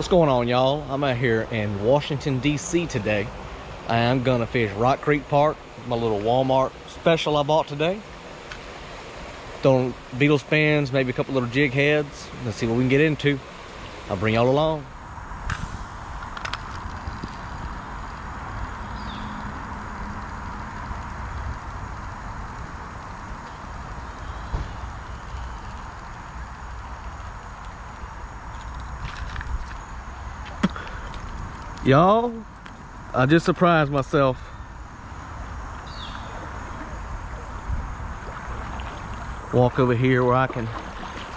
What's going on, y'all? I'm out here in Washington, D.C. today. I'm gonna fish Rock Creek Park, my little Walmart special I bought today. Throwing beetle spins, maybe a couple little jig heads. Let's see what we can get into. I'll bring y'all along. Y'all, I just surprised myself. Walk over here where I can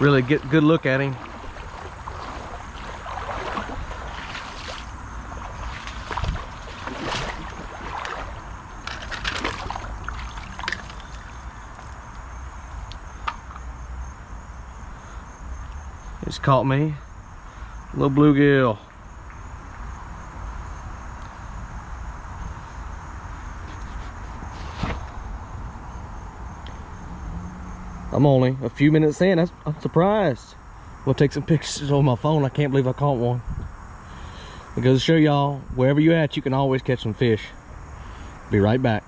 really get a good look at him. It's caught me. Little bluegill. I'm only a few minutes in. I'm surprised. We'll take some pictures on my phone. I can't believe I caught one. It goes to show y'all, wherever you're at, you can always catch some fish. Be right back.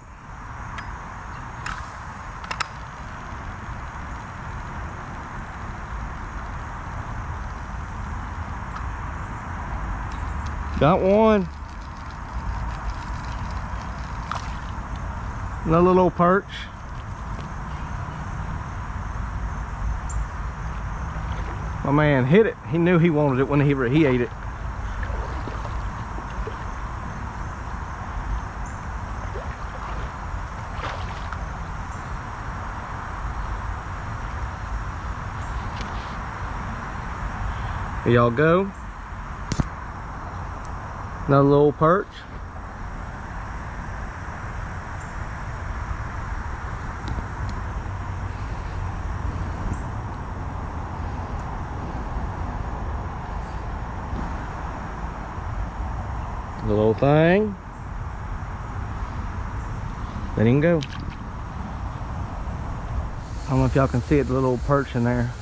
Got one. Another little perch. My man hit it. He knew he wanted it when he, he ate it. Y'all go. Another little perch. Thing. Let him go. I don't know if y'all can see it, the little perch in there.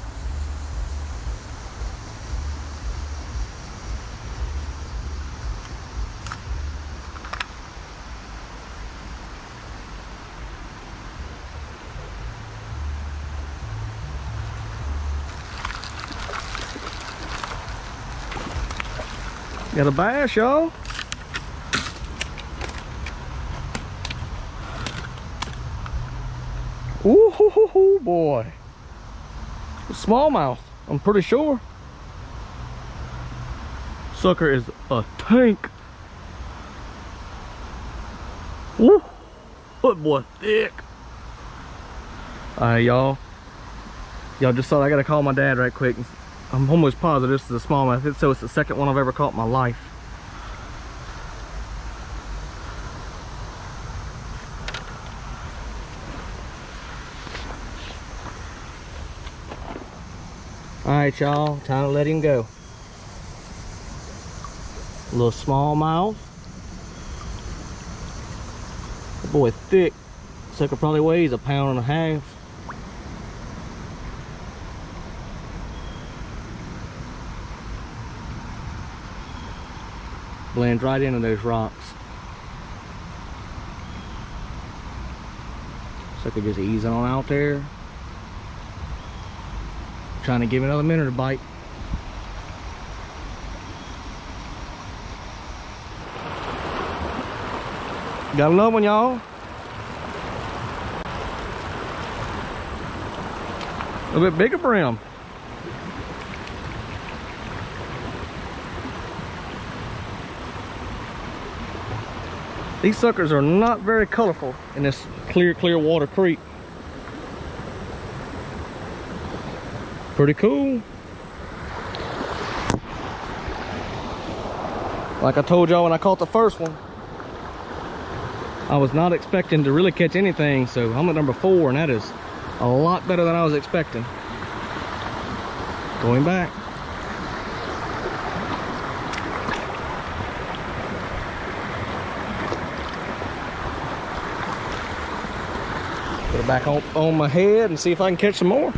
Got a bass, y'all. Ooh, hoo, hoo, hoo, boy. Smallmouth, I'm pretty sure. Sucker is a tank. That boy thick. Alright, y'all. Y'all just saw I gotta call my dad right quick. I'm almost positive this is a smallmouth. So it's the second one I've ever caught in my life. All right, y'all, time to let him go. A little smallmouth. The boy thick. Sucker probably weighs a pound and a half. Blend right into those rocks. Sucker just easing on out there. Trying to give another minute to bite. Got another one, y'all. A little bit bigger for him. These suckers are not very colorful in this clear, clear water creek. Pretty cool. Like I told y'all when I caught the first one, I was not expecting to really catch anything, so I'm at number four, and that is a lot better than I was expecting. Going back. Put it back on, on my head and see if I can catch some more.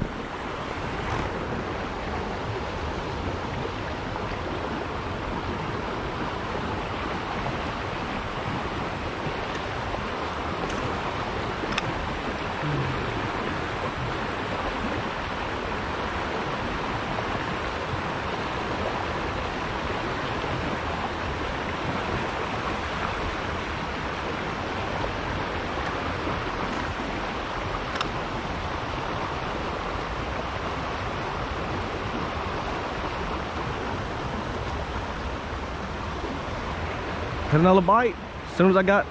Hit another bite as soon as I got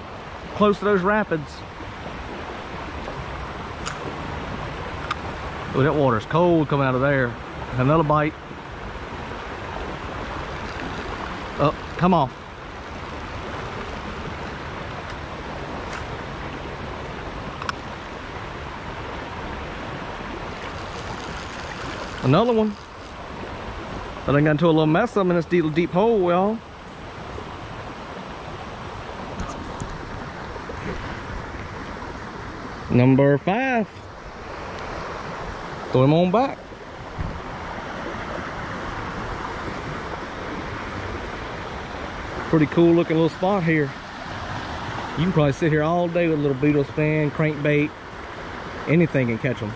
close to those rapids. Oh, that water's cold coming out of there. Another bite. Oh, come on. Another one. I got into a little mess up in this deep, deep hole, y'all. Number five. Throw him on back. Pretty cool looking little spot here. You can probably sit here all day with a little beetle spin, crankbait, anything can catch them.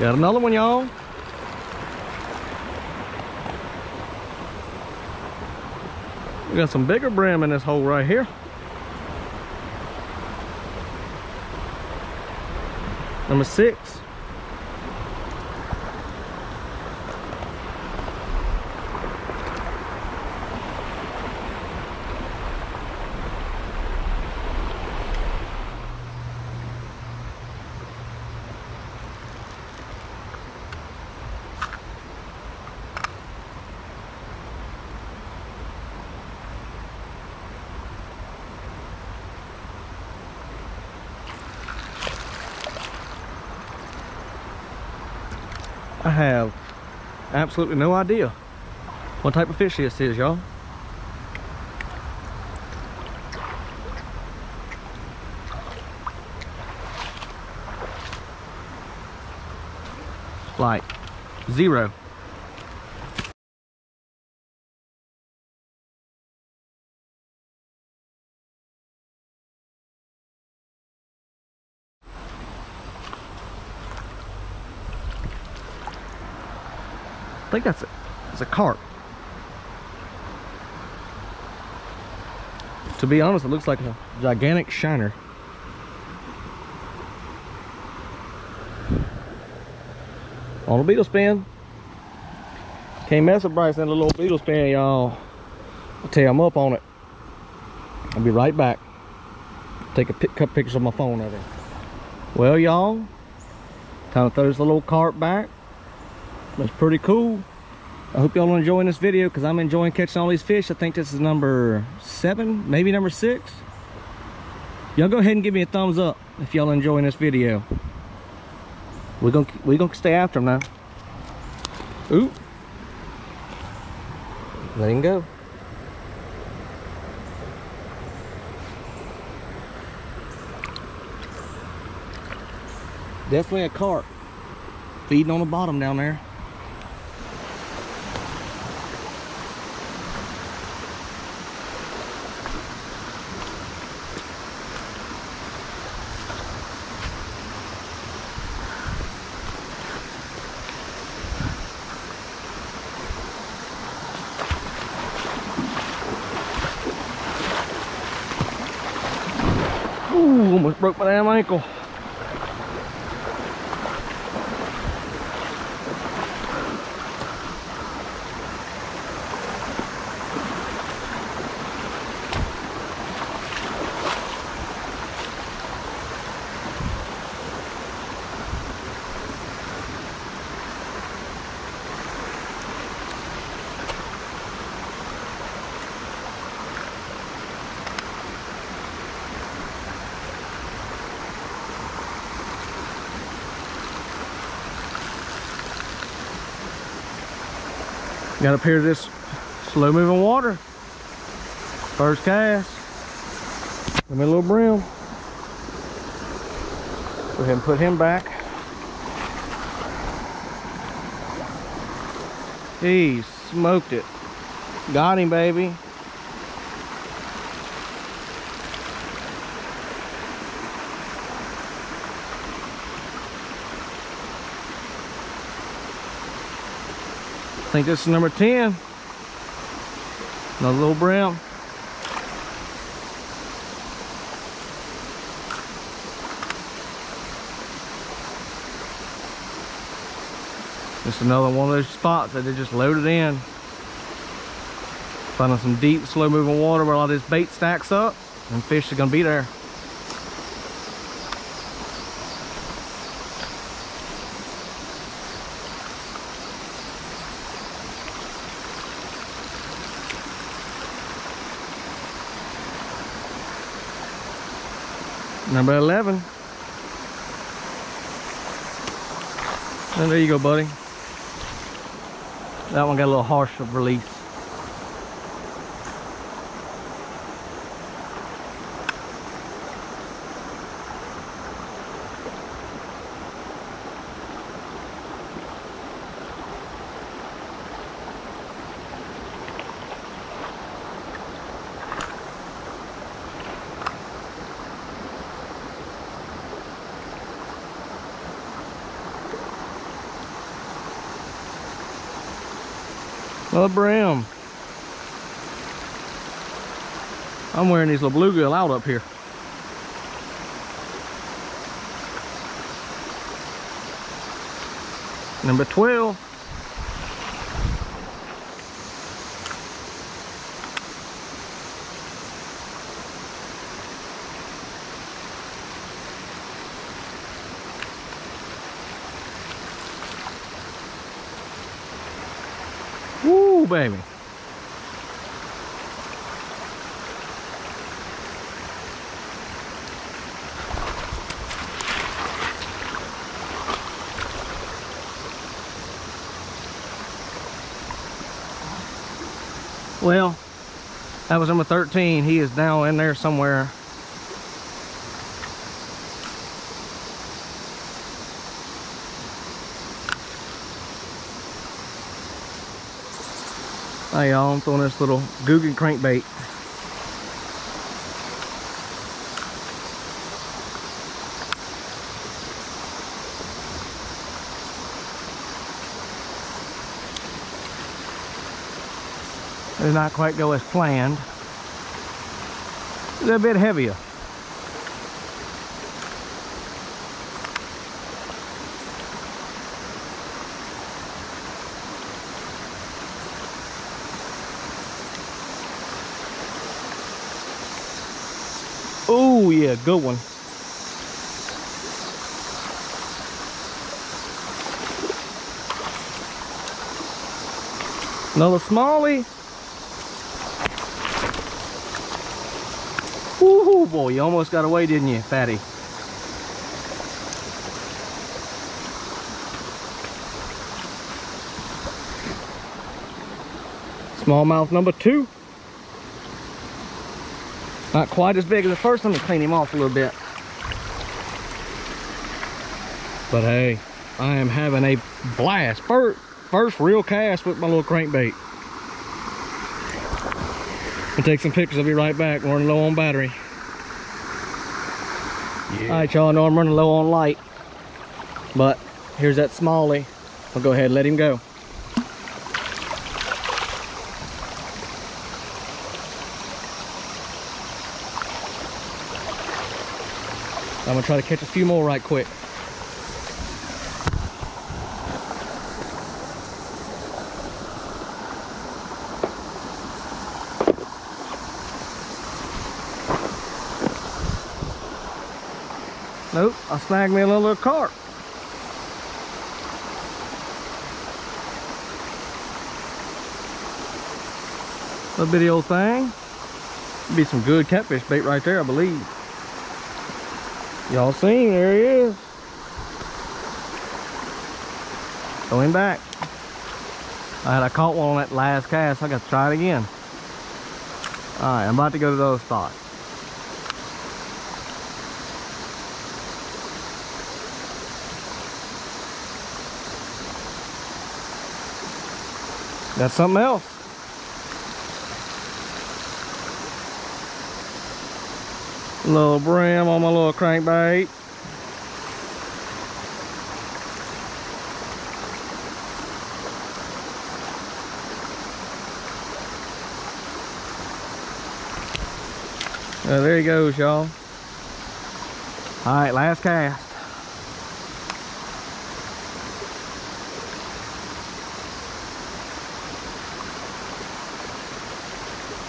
Got another one, y'all. We got some bigger brim in this hole right here. Number six. I have absolutely no idea what type of fish this is, y'all. Like zero. Think that's a, it's a carp. To be honest, it looks like a gigantic shiner. On a beetle spin. Can't mess with Bryce in a little beetle spin, y'all. I'll tell you, I'm up on it. I'll be right back. Take a pic couple pictures on my phone of it. Well, y'all, time to throw this little carp back. That's pretty cool. I hope y'all are enjoying this video because I'm enjoying catching all these fish. I think this is number seven, maybe number six. Y'all go ahead and give me a thumbs up if y'all enjoying this video. We're gonna we're gonna stay after them now. Ooh. Let him go. Definitely a carp feeding on the bottom down there. Ooh, almost broke my damn ankle. Got up here to this slow moving water. First cast. Give me a little brim. Go ahead and put him back. He smoked it. Got him, baby. Think this is number 10. Another little brim. Just another one of those spots that they just loaded in. Finding some deep, slow moving water where all this bait stacks up and fish are gonna be there. Number 11. And there you go, buddy. That one got a little harsh of release. Another brim. I'm wearing these little bluegill out up here. Number 12. Woo, baby. Well, that was number 13. He is now in there somewhere. Hey y'all, I'm throwing this little Googan crankbait. Did not quite go as planned. A little bit heavier. Oh yeah, good one. Another smallie. Woohoo, boy, you almost got away, didn't you, fatty? Smallmouth number two. Not quite as big as the first one. To clean him off a little bit. But hey, I am having a blast. First, first real cast with my little crankbait. I'll take some pictures. I'll be right back. Running low on battery. Yeah. All right, y'all. I know I'm running low on light. But here's that smallie. I'll go ahead and let him go. I'm gonna try to catch a few more right quick. Nope, I snagged me a little, carp. Little bitty old thing. Be some good catfish bait right there, I believe. Y'all seen, there he is. Going back. I had I caught one on that last cast. I got to try it again. All right, I'm about to go to those spots. That's something else. Little brim on my little crankbait. Uh, there he goes, y'all. All right, last cast.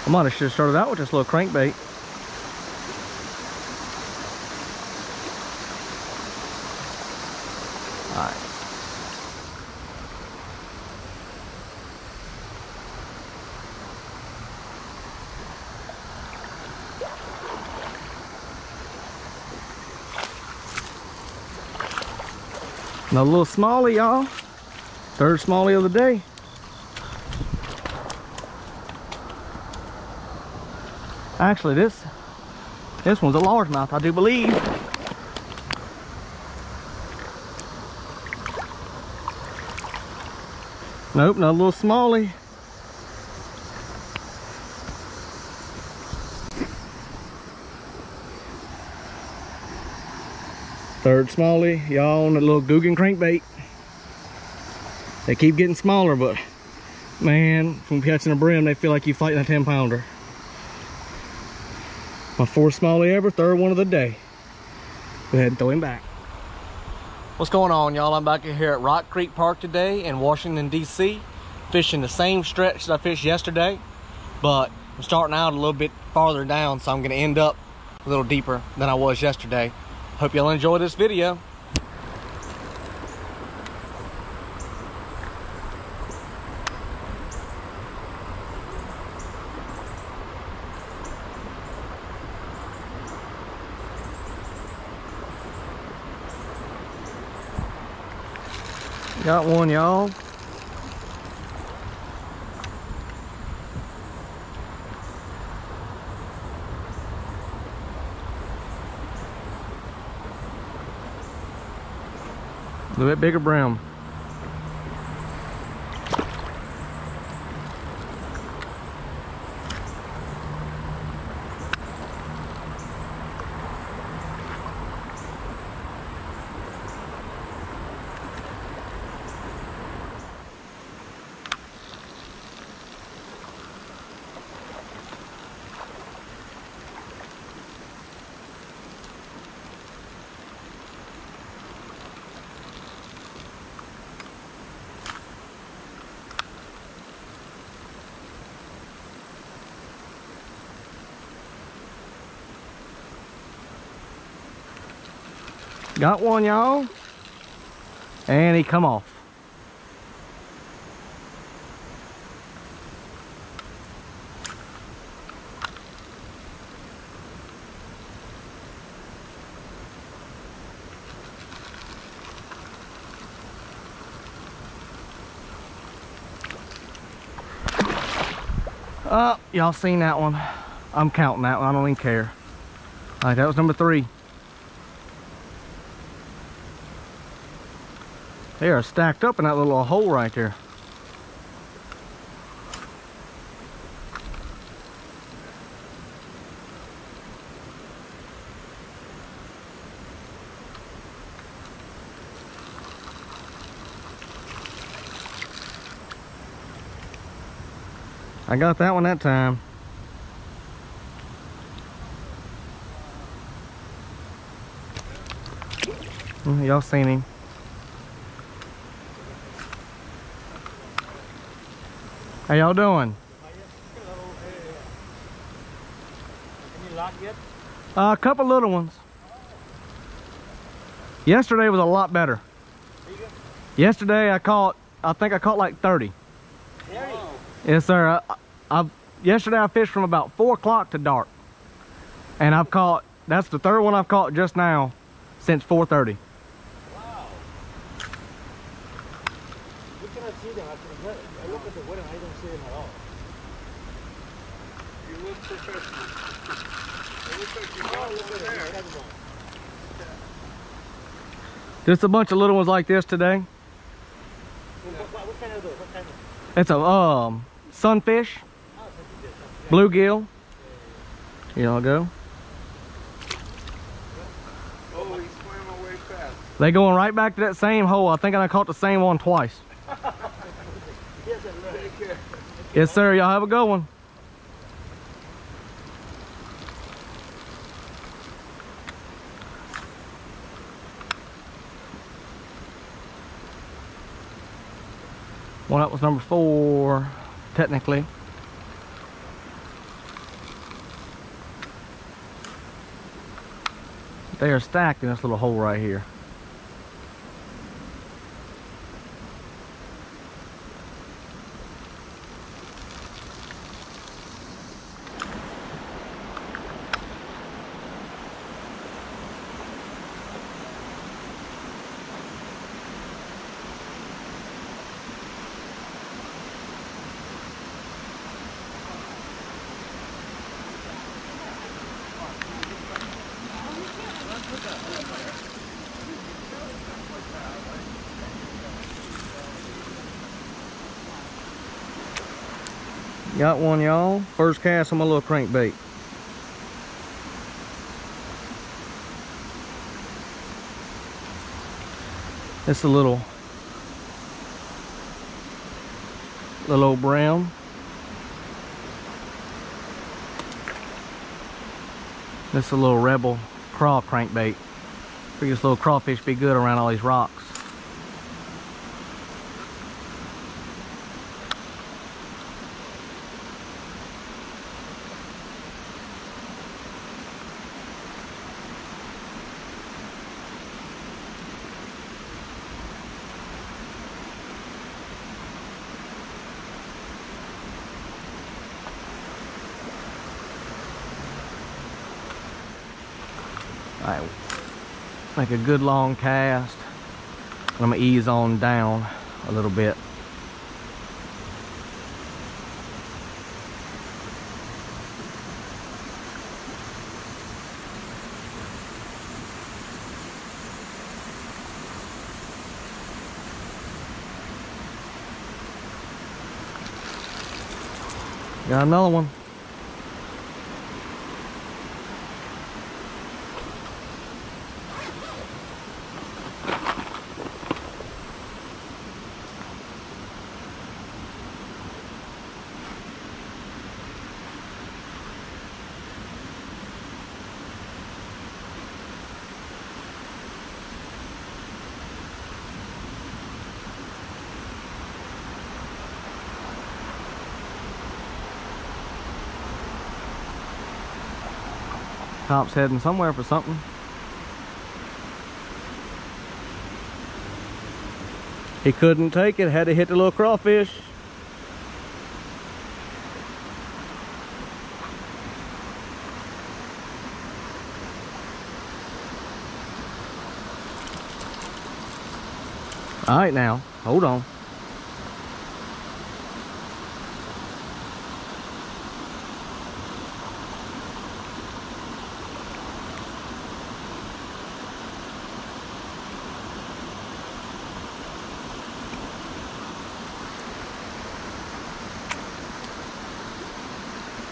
I might have should have started out with this little crankbait. Another little smallie, y'all. Third smallie of the day. Actually, this this one's a largemouth, I do believe. Nope, not a little smallie. Third smallie, y'all on a little Googan crankbait. They keep getting smaller, but man, from catching a brim, they feel like you're fighting a 10 pounder. My fourth smallie ever, third one of the day. Go ahead and throw him back. What's going on, y'all? I'm back here at Rock Creek Park today in Washington, D.C. Fishing the same stretch that I fished yesterday, but I'm starting out a little bit farther down, so I'm gonna end up a little deeper than I was yesterday. Hope y'all enjoy this video. Got one, y'all. A little bit bigger brown. Got one, y'all. And he come off. Oh, y'all seen that one. I'm counting that one. I don't even care. All right, that was number three. They are stacked up in that little hole right there. I got that one that time. Hmm, y'all seen him. How y'all doing? Uh, a couple little ones. Yesterday was a lot better. Yesterday I caught, I think I caught like 30. 30? Yes, sir. I, I, yesterday I fished from about 4 o'clock to dark. And I've caught, that's the third one I've caught just now since 4.30. Wow. We cannot see them. I, I look at the weather and I don't see them at all. You look professional. It looks like you Oh, got look one at it. there. Look at them. Just a bunch of little ones like this today. It's a um sunfish, bluegill. Here y'all go. Oh, he swam away fast. They going right back to that same hole. I think I caught the same one twice. Yes, sir. Look. Take care. Yes, sir. Y'all have a good one. Well, that was number four, technically. They are stacked in this little hole right here. Got one, y'all. First cast on my little crankbait. It's a little, little old brown. This is a little rebel craw crankbait. Figure this little crawfish be good around all these rocks. Make a good long cast. I'm gonna ease on down a little bit. Got another one. Cop's heading somewhere for something. He couldn't take it, had to hit the little crawfish. All right now, hold on.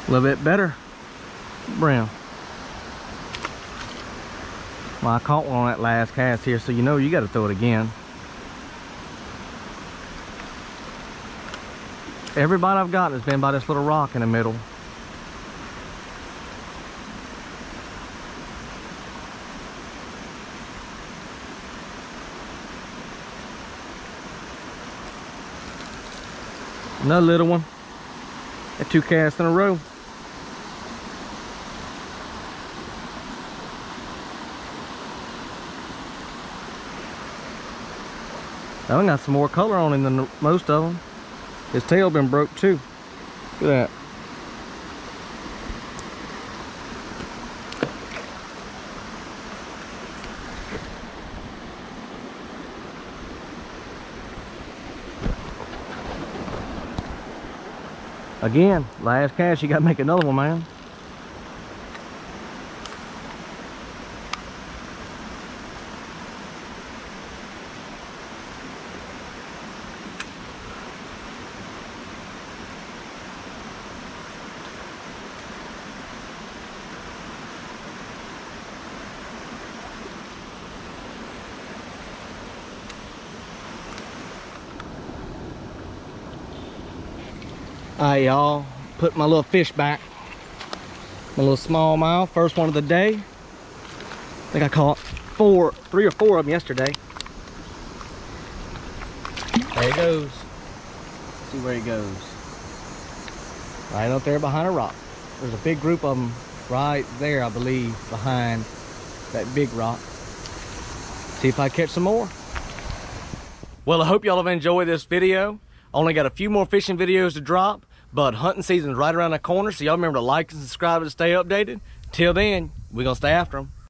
A little bit better brown. Well, I caught one on that last cast here, so you know you got to throw it again. Every bite I've gotten has been by this little rock in the middle. Another little one. Got two casts in a row. That one got some more color on him than most of them. His tail been broke too. Look at that. Again, last cast, you gotta make another one, man. All right, y'all. Put my little fish back. My little smallmouth. First one of the day. I think I caught four, three or four of them yesterday. There he goes. See where he goes. Right up there behind a rock. There's a big group of them right there, I believe, behind that big rock. See if I catch some more. Well, I hope y'all have enjoyed this video. Only got a few more fishing videos to drop, but hunting season's right around the corner, so y'all remember to like and subscribe to stay updated. Till then, we're going to stay after them.